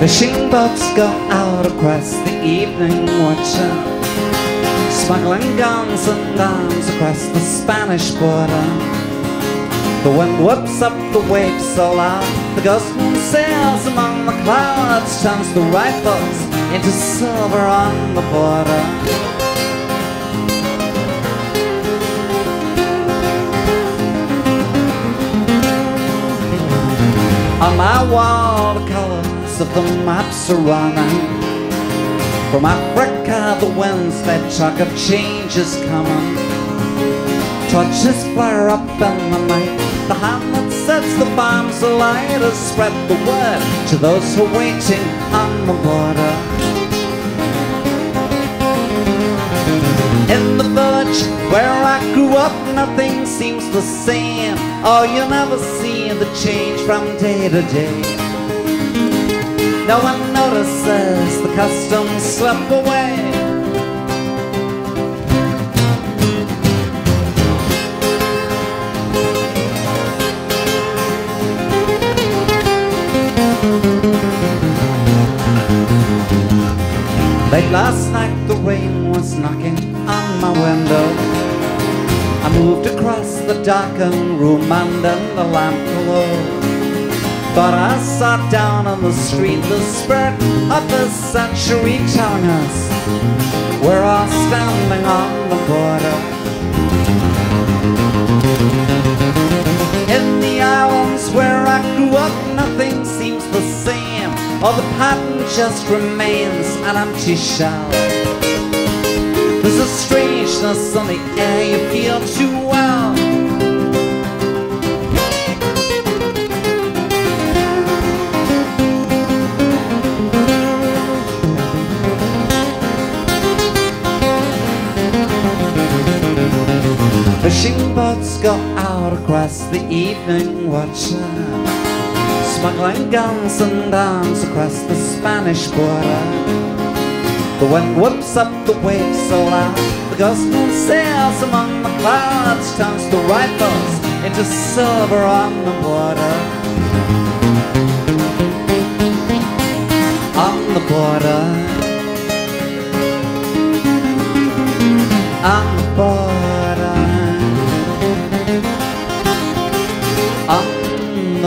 Fishing boats go out across the evening watching Smuggling guns and arms across the Spanish border. The wind whips up the waves so loud The ghost moon sails among the clouds Turns the rifles into silver on the border. On my wall, of the maps are running. From Africa, the winds that talk of change is coming. Torches flare up in the night. The hand that sets the bombs alight has spread the word to those who are waiting on the border. In the village where I grew up, nothing seems the same. Oh, you never see the change from day to day. No one notices the customs slip away. Late last night the rain was knocking on my window I moved across the darkened room under the lamp below But I sat down on the street The spirit of the century telling us We're all standing on the border. In the islands where I grew up Nothing seems the same. All the pattern just remains an empty shell. There's a strangeness on the air you feel too well go out across the evening watching Smuggling guns and arms across the Spanish border. The wind whips up the waves so loud The ghost moon sails among the clouds Turns the rifles into silver on the border. On the border. On